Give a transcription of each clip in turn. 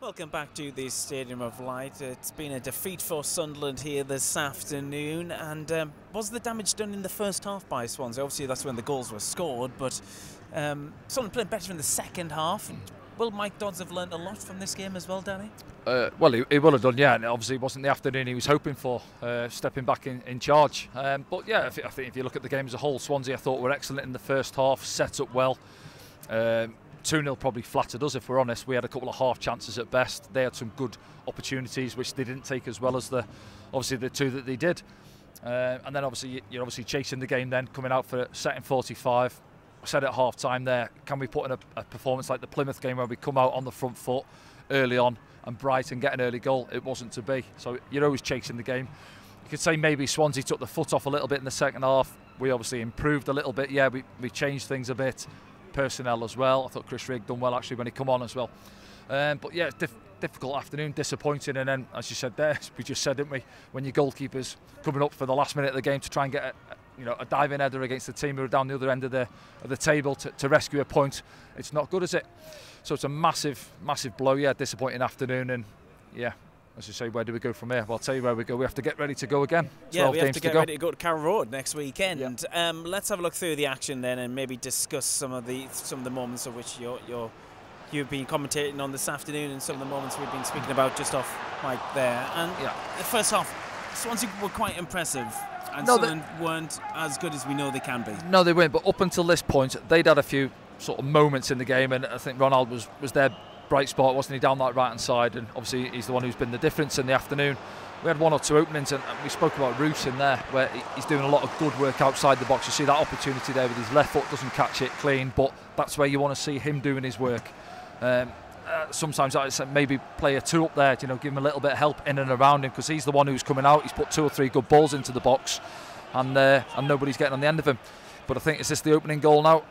Welcome back to the Stadium of Light. It's been a defeat for Sunderland here this afternoon. And um, was the damage done in the first half by Swansea? Obviously, that's when the goals were scored, but um, Sunderland played better in the second half. Will Mike Dodds have learned a lot from this game as well, Danny? Uh, well, he, he, will have done, yeah. And obviously, it wasn't the afternoon he was hoping for, uh, stepping back in, in charge. Um, but yeah, I, th- I, think if you look at the game as a whole, Swansea I thought were excellent in the first half, set up well. Um, 2 0 probably flattered us, if we're honest. We had a couple of half chances at best. They had some good opportunities, which they didn't take as well as the obviously the two that they did. Uh, and then obviously you're obviously chasing the game then, coming out for setting 45. I said at half time there, can we put in a, a performance like the Plymouth game where we come out on the front foot early on and Brighton get an early goal? It wasn't to be. So you're always chasing the game. You could say maybe Swansea took the foot off a little bit in the second half. We obviously improved a little bit. Yeah, we, we changed things a bit personnel as well. I thought Chris Rigg done well actually when he come on as well. Um, but yeah, diff- difficult afternoon, disappointing. And then, as you said there, we just said, didn't we, when your goalkeeper's coming up for the last minute of the game to try and get a, you know a diving header against the team who are down the other end of the of the table to, to rescue a point, it's not good, is it? So it's a massive, massive blow. Yeah, disappointing afternoon, and yeah, as you say, where do we go from here? Well, I'll tell you where we go. We have to get ready to go again. Yeah, we have to get to ready to go to Carrow Road next weekend. Yeah. Um, let's have a look through the action then, and maybe discuss some of the some of the moments of which you're, you're you've been commentating on this afternoon, and some of the moments we've been speaking about just off mic there. And yeah. the first half, Swansea were quite impressive. And no, Sunderland weren't as good as we know they can be. No, they weren't. But up until this point, they'd had a few sort of moments in the game, and I think Ronald was was there bright spot, wasn't he, down that right hand side? And obviously, he's the one who's been the difference in the afternoon. We had one or two openings, and we spoke about Roos in there, where he's doing a lot of good work outside the box. You see that opportunity there with his left foot, doesn't catch it clean, but that's where you want to see him doing his work. Um, uh, sometimes I said maybe play a two up there, you know, give him a little bit of help in and around him because he's the one who's coming out. He's put two or three good balls into the box, and uh, and nobody's getting on the end of him. But I think is this the opening goal now?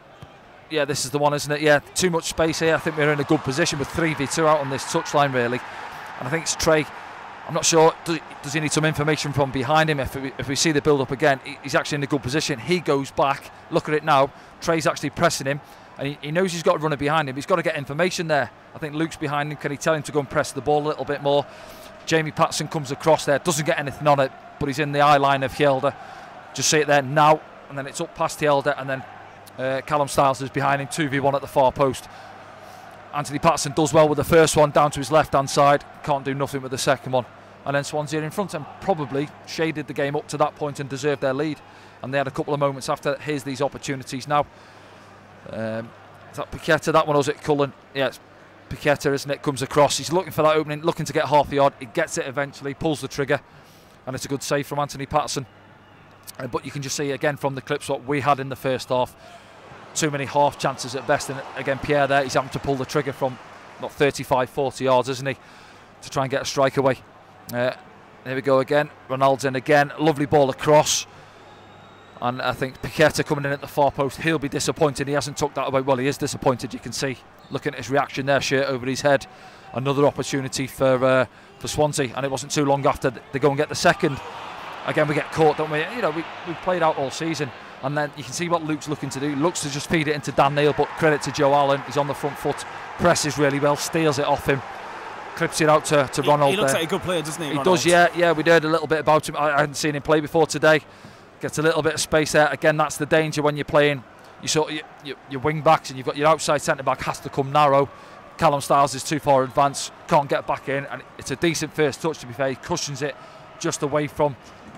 Yeah, this is the one, isn't it? Yeah, too much space here. I think we're in a good position with 3v2 out on this touchline, really. And I think it's Trai. I'm not sure. Does, he need some information from behind him? If we, if we see the build up again, he's actually in a good position. He goes back. Look at it now. Trai's actually pressing him. And he, knows he's got a runner behind him. He's got to get information there. I think Luke's behind him. Can he tell him to go and press the ball a little bit more? Jamie Paterson comes across there. Doesn't get anything on it, but he's in the eye line of Hjelde. Just see it there now. And then it's up past Hjelde. And then uh, Callum Styles is behind him, 2v1 at the far post. Anthony Patterson does well with the first one down to his left hand side, can't do nothing with the second one. And then Swansea in front and probably shaded the game up to that point and deserved their lead. And they had a couple of moments after. Here's these opportunities now. Um, is that Paqueta? That one was it Cullen? Yeah, it's isn't it? Comes across. He's looking for that opening, looking to get half the yard. He gets it eventually, pulls the trigger, and it's a good save from Anthony Patterson. Uh, but you can just see again from the clips what we had in the first half too many half chances at best. And again, Pierre there, he's having to pull the trigger from not 35, 40 yards, isn't he, to try and get a strike away. Uh, there we go again. Ronald's in again. Lovely ball across. And I think Paqueta coming in at the far post, he'll be disappointed. He hasn't took that away. Well, he is disappointed. You can see, looking at his reaction there, shirt over his head. Another opportunity for uh, for Swansea, and it wasn't too long after they go and get the second. Again, we get caught, don't we? You know, we, we've played out all season. And then you can see what Luke's looking to do. Looks to just feed it into Dan Neil, but credit to Joe Allen. He's on the front foot, presses really well, steals it off him, clips it out to, to he, Ronald. He looks there. like a good player, doesn't he? He Ronald? does, yeah. Yeah, we heard a little bit about him. I, I hadn't seen him play before today. Gets a little bit of space there. Again, that's the danger when you're playing. You sort of, you, your wing backs and you've got your outside centre back has to come narrow. Callum Styles is too far advanced, can't get back in, and it's a decent first touch to be fair. He cushions it just away from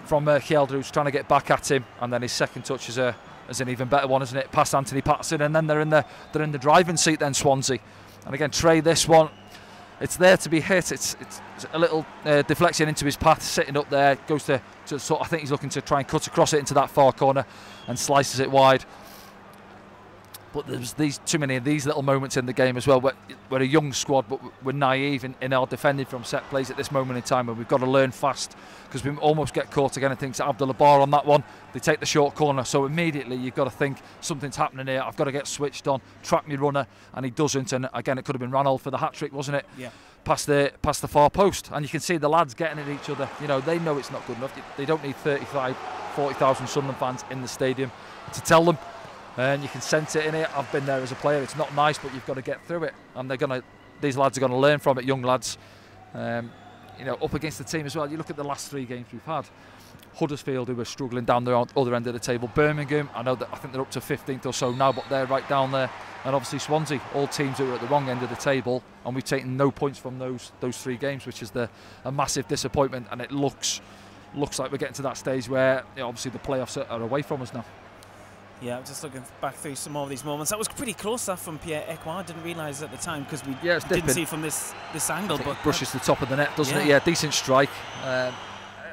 from uh, who's trying to get back at him, and then his second touch is a is an even better one, isn't it? Past Anthony Patterson, and then they're in the they're in the driving seat. Then Swansea, and again Trai, this one, it's there to be hit. It's it's, a little uh, deflection into his path, sitting up there, goes to, to sort. I think he's looking to try and cut across it into that far corner, and slices it wide. But there's these too many of these little moments in the game as well. We're, we're a young squad, but we're naive in, in, our defending from set plays at this moment in time, and we've got to learn fast because we almost get caught again. I think it's Abdoullah Ba on that one. They take the short corner, so immediately you've got to think something's happening here. I've got to get switched on, track me runner, and he doesn't. And again, it could have been Ronald for the hat trick, wasn't it? Yeah. Past the past the far post, and you can see the lads getting at each other. You know, they know it's not good enough. They don't need 35, 40,000 Sunderland fans in the stadium to tell them and you can sense it in it. I've been there as a player. It's not nice, but you've got to get through it. And they're going to these lads are going to learn from it, young lads. Um, you know, up against the team as well. You look at the last three games we've had. Huddersfield, who were struggling down the other end of the table. Birmingham, I know that I think they're up to 15th or so now, but they're right down there. And obviously Swansea, all teams that are at the wrong end of the table, and we've taken no points from those those three games, which is the a massive disappointment. And it looks looks like we're getting to that stage where you know, obviously the playoffs are away from us now. Yeah, just looking back through some more of these moments. That was pretty close that from Pierre. I didn't realise at the time because we yeah, didn't see from this this angle. But brushes the top of the net, doesn't yeah. it? Yeah, decent strike. Um,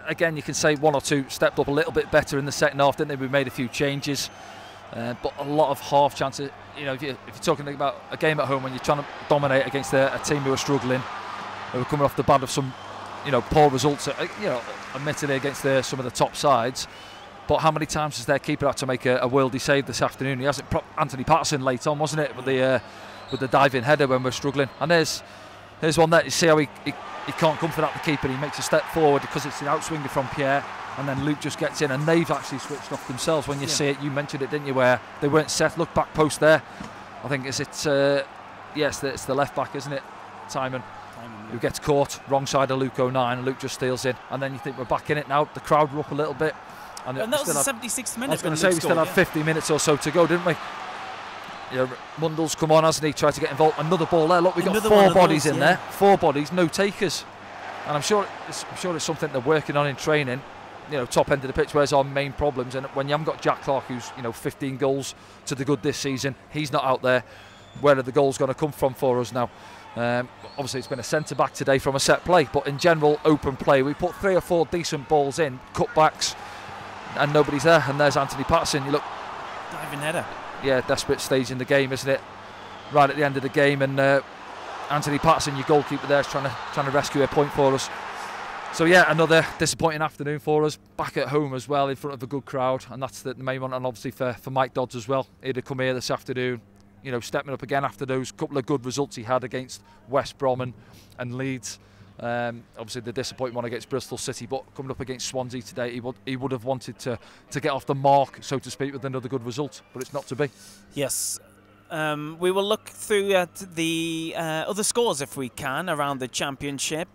again, you can say one or two stepped up a little bit better in the second half, didn't they? We made a few changes, uh, but a lot of half chances. You know, if, you, if you're talking about a game at home when you're trying to dominate against a, a team who are struggling, who are coming off the band of some, you know, poor results. Uh, you know, admittedly against the, some of the top sides. But how many times has their keeper had to make a, a worldy save this afternoon? He hasn't. Anthony Patterson late on, wasn't it, with the uh, with the diving header when we're struggling. And there's there's one that you see how he, he, he can't come for that the keeper. He makes a step forward because it's the outswinger from Pierre, and then Luke just gets in, and they've actually switched off themselves. When you yeah. see it, you mentioned it, didn't you? Where they weren't set. Look back post there. I think is it. Uh, yes, it's the left back, isn't it? Tymon who gets caught wrong side of Luke O'Nien and Luke just steals in and then you think we're back in it now the crowd were up a little bit and, and that was the 76th minute I was going to say we still had 50 minutes or so to go didn't we? Yeah, Mundle's come on hasn't he? Tried to get involved. Another ball there. Look we've got four bodies those, in yeah. there. Four bodies no takers. And I'm sure it's, I'm sure it's something they're working on in training. You know top end of the pitch where's our main problems? And when you haven't got Jack Clarke, who's you know 15 goals to the good this season he's not out there. Where are the goals going to come from for us now? Um, obviously, it's been a centre back today from a set play, but in general, open play. We put three or four decent balls in, cutbacks, and nobody's there. And there's Anthony Patterson. You look. Diving header. Yeah, desperate stage in the game, isn't it? Right at the end of the game, and uh, Anthony Patterson, your goalkeeper, there, is trying to trying to rescue a point for us. So yeah, another disappointing afternoon for us. Back at home as well, in front of a good crowd, and that's the, main one. And obviously for, for Mike Dodds as well, he'd have come here this afternoon, you know, stepping up again after those couple of good results he had against West Brom and, and Leeds. Um, obviously, the disappointing one against Bristol City, but coming up against Swansea today, he would he would have wanted to to get off the mark, so to speak, with another good result, but it's not to be. Yes. Um, we will look through at the uh, other scores if we can around the championship.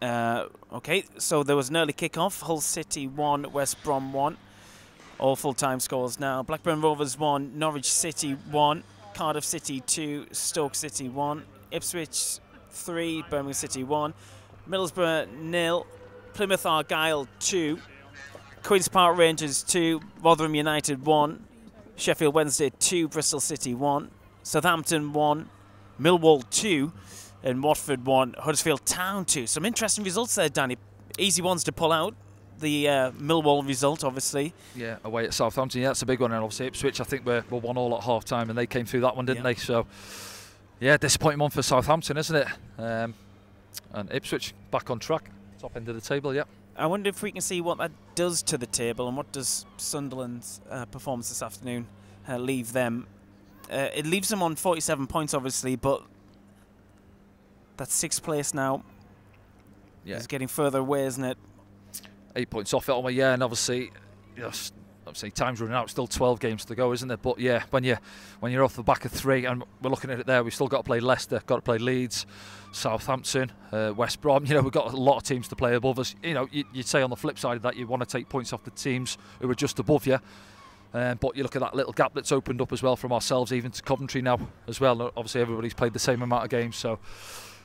Uh, okay, so there was an early kick-off. Hull City 1, West Brom 1. All full-time scores now. Blackburn Rovers 1, Norwich City 1, Cardiff City 2, Stoke City 1, Ipswich 3, Birmingham City 1, Middlesbrough nil, Plymouth Argyle 2, Queen's Park Rangers 2, Rotherham United 1, Sheffield Wednesday 2, Bristol City 1, Southampton 1, Millwall 2, and Watford 1, Huddersfield Town 2. Some interesting results there, Danny. Easy ones to pull out the uh, Millwall result, obviously. Yeah, away at Southampton. Yeah, that's a big one. And obviously Ipswich, I think we're, we're one all at half time, and they came through that one, didn't yeah. they? So, yeah, disappointing one for Southampton, isn't it? Um, and Ipswich back on track, top end of the table. Yeah. I wonder if we can see what that does to the table, and what does Sunderland's uh, performance this afternoon uh, leave them? Uh, it leaves them on 47 points, obviously, but that's sixth place now. Yeah. It's getting further away, isn't it? eight points off it on my year, and obviously, yes, obviously time's running out. Still 12 games to go, isn't there? But yeah, when you when you're off the back of three, and we're looking at it there, we've still got to play Leicester, got to play Leeds, Southampton, uh, West Brom. You know, we've got a lot of teams to play above us. You know, you, would say on the flip side of that, you want to take points off the teams who are just above you. Um, but you look at that little gap that's opened up as well from ourselves, even to Coventry now as well. Obviously, everybody's played the same amount of games, so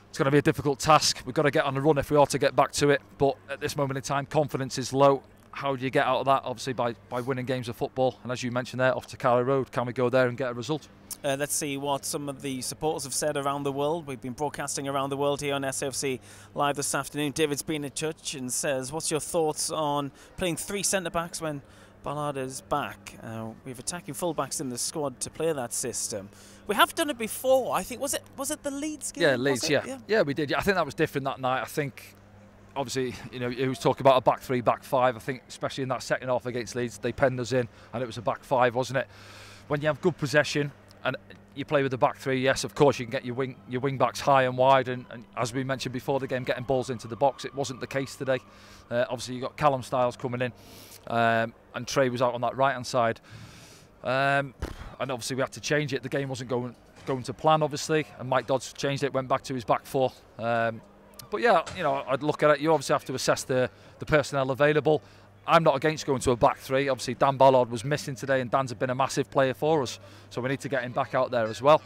it's going to be a difficult task. We've got to get on the run if we are to get back to it. But at this moment in time, confidence is low. How do you get out of that? Obviously, by, by winning games of football. And as you mentioned there, off to Carrow Road, can we go there and get a result? Uh, let's see what some of the supporters have said around the world. We've been broadcasting around the world here on SFC Live this afternoon. David's been in touch and says, What's your thoughts on playing three centre backs when Ballard is back? Uh, we have attacking fullbacks in the squad to play that system. We have done it before. I think was it was it the Leeds game? Yeah, Leeds. Yeah. yeah, yeah, we did. Yeah, I think that was different that night. I think obviously, you know, he was talking about a back three, back five. I think, especially in that second half against Leeds, they penned us in, and it was a back five, wasn't it? When you have good possession and you play with the back three, yes, of course, you can get your wing your wing backs high and wide, and, and as we mentioned before the game, getting balls into the box. It wasn't the case today. Uh, obviously, you got Callum Styles coming in, um, and Trai was out on that right hand side. Um, and obviously we had to change it. The game wasn't going going to plan, obviously, and Mike Dodds changed it, went back to his back four. Um, but yeah, you know, I'd look at it. You obviously have to assess the, the personnel available. I'm not against going to a back three. Obviously, Dan Ballard was missing today, and Dan's been a massive player for us, so we need to get him back out there as well.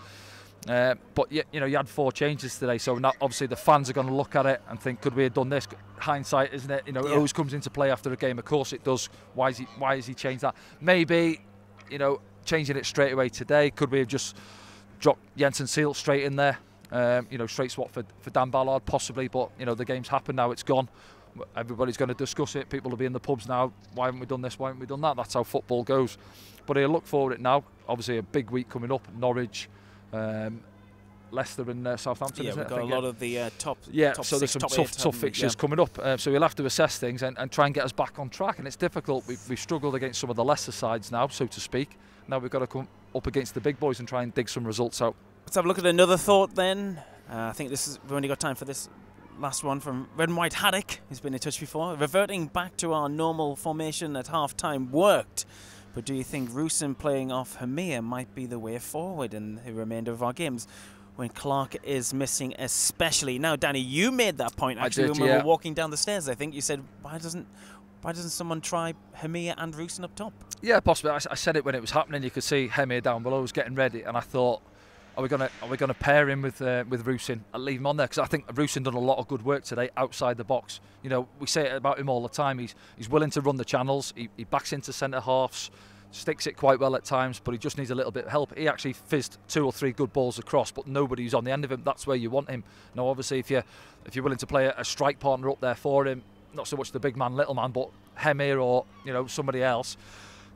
Uh, but you, you know, you had four changes today, so now obviously the fans are going to look at it and think, could we have done this? Hindsight, isn't it? You know, it always comes into play after a game. Of course, it does. Why is he? Why has he changed that? Maybe, you know, changing it straight away today. Could we have just dropped Jenson Seelt straight in there? Um, you know, straight swap for, for Dan Ballard, possibly. But you know, the game's happened now. It's gone. Everybody's going to discuss it. People will be in the pubs now. Why haven't we done this? Why haven't we done that? That's how football goes. But I look forward to it now. Obviously, a big week coming up. Norwich. Um, Leicester and uh, Southampton. Yeah, we've got a lot of the uh, top. Yeah, top so six, there's some tough, eight, tough fixtures yeah. coming up. Uh, so we'll have to assess things and, and, try and get us back on track. And it's difficult. We've, we've struggled against some of the lesser sides now, so to speak. Now we've got to come up against the big boys and try and dig some results out. Let's have a look at another thought then. Uh, I think this is we've only got time for this last one from Red and White Haddock, who's been in touch before. Reverting back to our normal formation at half time worked. But do you think Rusyn playing off Hemir might be the way forward in the remainder of our games? when Clarke is missing, especially now. Danny, you made that point actually did, when yeah. we were walking down the stairs. I think you said, "Why doesn't, why doesn't someone try Hemir and Rusyn up top?" Yeah, possibly. I, I, said it when it was happening. You could see Hemir down below was getting ready, and I thought, are we gonna are we gonna pair him with uh, with Rusyn and leave him on there? Because I think Rusyn done a lot of good work today outside the box. You know, we say it about him all the time. He's he's willing to run the channels. He, he backs into centre halves sticks it quite well at times, but he just needs a little bit of help. He actually fizzed two or three good balls across, but nobody's on the end of him. That's where you want him. Now, obviously, if you're if you're willing to play a, a strike partner up there for him, not so much the big man, little man, but Hemir or you know somebody else,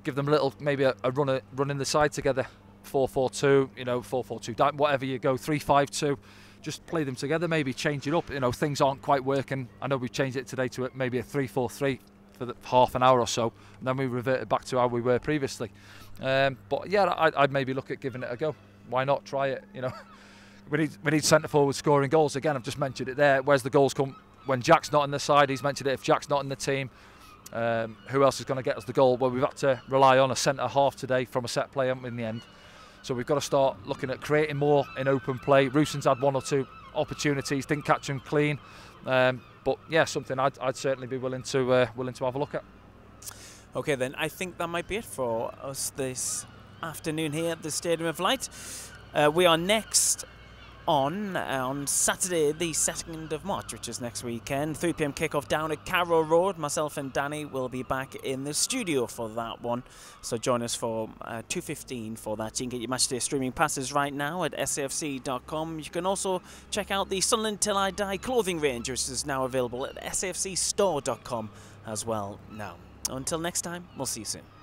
give them a little maybe a, a run a, run in the side together, four four two, you know four four two, whatever you go, three five two. Just play them together, maybe change it up. You know, things aren't quite working. I know we've changed it today to maybe a three-four-three for the, half an hour or so, and then we reverted back to how we were previously. Um, but yeah, I'd, I'd, maybe look at giving it a go. Why not try it? You know, we need we need centre forward scoring goals again. I've just mentioned it there. Where's the goals come when Jack's not on the side? He's mentioned it. If Jack's not in the team, um, who else is going to get us the goal? Well, we've had to rely on a centre half today from a set play in the end. So we've got to start looking at creating more in open play. Rusyn's had one or two opportunities, didn't catch them clean. Um, but yeah, something I'd, I'd certainly be willing to uh, willing to have a look at. Okay, then I think that might be it for us this afternoon here at the Stadium of Light. Uh, we are next on on Saturday, the 2nd of March, which is next weekend. 3 pm kickoff down at Carrow Road. Myself and Danny will be back in the studio for that one. So join us for uh, 2.15 for that. You can get your matchday streaming passes right now at safc.com. You can also check out the Sunderland Till I Die clothing range, which is now available at safcstore.com as well now. Until next time, we'll see you soon.